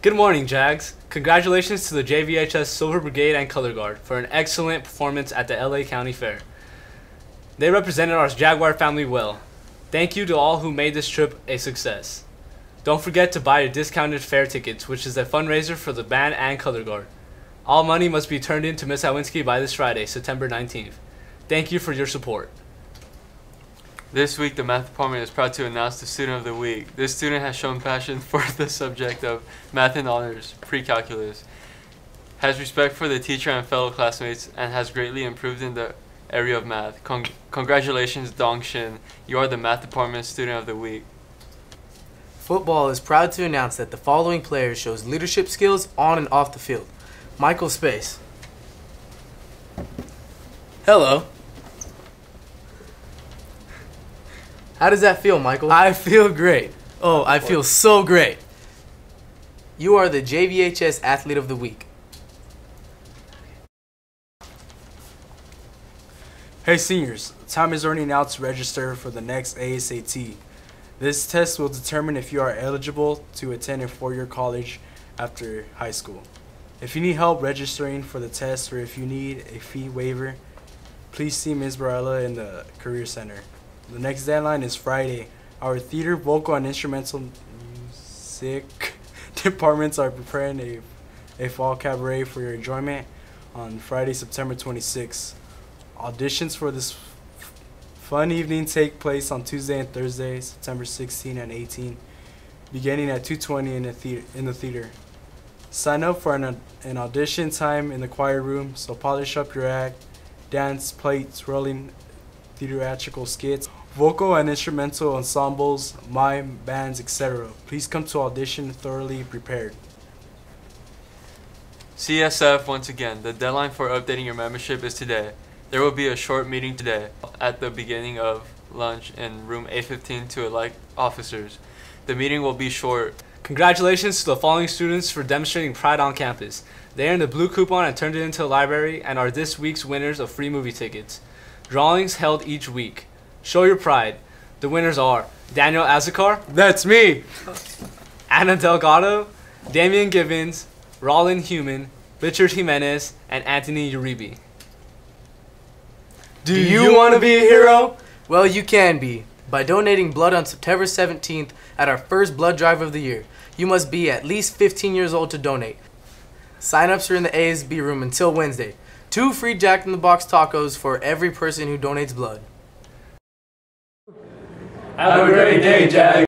Good morning, Jags. Congratulations to the JVHS Silver Brigade and Color Guard for an excellent performance at the LA County Fair. They represented our Jaguar family well. Thank you to all who made this trip a success. Don't forget to buy your discounted fair tickets, which is a fundraiser for the band and Color Guard. All money must be turned in to Miss Awinski by this Friday, September 19th. Thank you for your support. This week, the math department is proud to announce the student of the week. This student has shown passion for the subject of math and honors, pre-calculus, has respect for the teacher and fellow classmates, and has greatly improved in the area of math. Con- congratulations, Dong Shin. You are the math department student of the week. Football is proud to announce that the following player shows leadership skills on and off the field. Michael Space. Hello. How does that feel, Michael? I feel great. Oh, I feel so great. You are the JVHS Athlete of the Week. Hey seniors, time is running out to register for the next ASAT. This test will determine if you are eligible to attend a four-year college after high school. If you need help registering for the test or if you need a fee waiver, please see Ms. Barella in the Career Center. The next deadline is Friday. Our theater, vocal, and instrumental music departments are preparing a, a fall cabaret for your enjoyment on Friday, September 26th. Auditions for this fun evening take place on Tuesday and Thursday, September 16 and 18, beginning at 2:20 in the theater. In the theater. Sign up for an, an audition time in the choir room. So polish up your act, dance, play twirling, theatrical skits, vocal and instrumental ensembles, mime, bands, etc. Please come to audition thoroughly prepared. CSF, once again, the deadline for updating your membership is today. There will be a short meeting today at the beginning of lunch in room A15 to elect officers. The meeting will be short. Congratulations to the following students for demonstrating pride on campus. They earned a blue coupon and turned it into a library and are this week's winners of free movie tickets. Drawings held each week. Show your pride. The winners are Daniel Azakar, That's me. Anna Delgado, Damian Gibbons, Rollin Human, Richard Jimenez, and Anthony Uribe. Do you want to be a hero? Well, you can be by donating blood on September 17th at our first blood drive of the year. You must be at least 15 years old to donate. Sign-ups are in the ASB room until Wednesday. Two free Jack in the Box tacos for every person who donates blood. Have a great day, Jack.